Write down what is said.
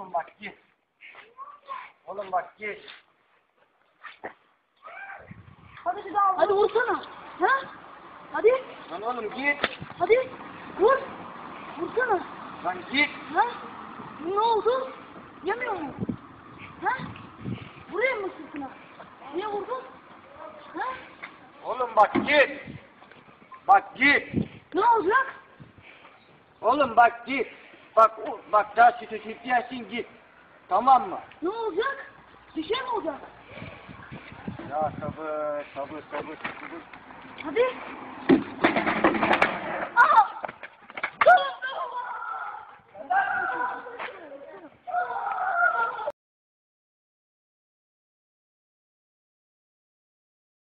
Oğlum bak git. Hadi bir daha Hadi vursana. Ha? Hadi. Lan oğlum git. Hadi. Vur. Vursana. Lan git. Ha? Ne oldu? Yemiyor mu? Ha? Buraya mı sırtına? Niye vurdun? Ha? Oğlum bak git. Bak git. Ne olacak? Oğlum bak git. Bak o- bak daha sütü sütüyesin git. Tamam mı? Ne olacak? Bir şey mi olacak? Ya sabır sabır sabır sabır. Hadi.